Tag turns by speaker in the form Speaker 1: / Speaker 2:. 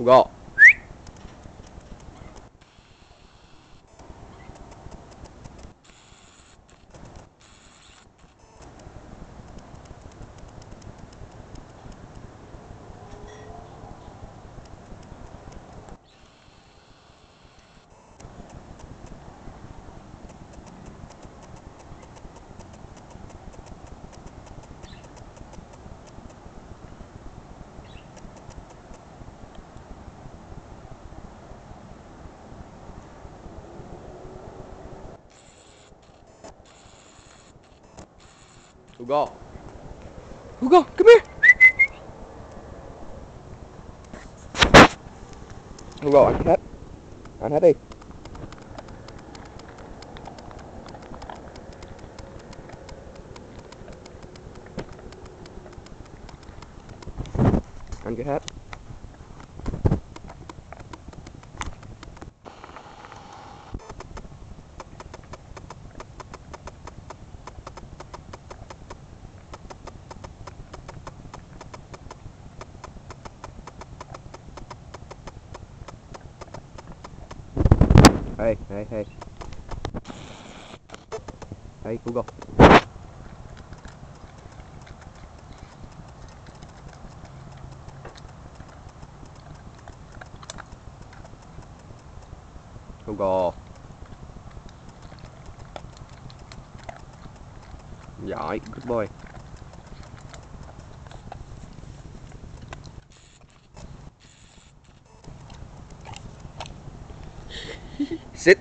Speaker 1: 不高。Hugo. Hugo, come here. Hugo, ăn hết. Hết đi. Ăn cái hết. Hey, hey, hey. Hey, google google Giỏi, good boy. セッ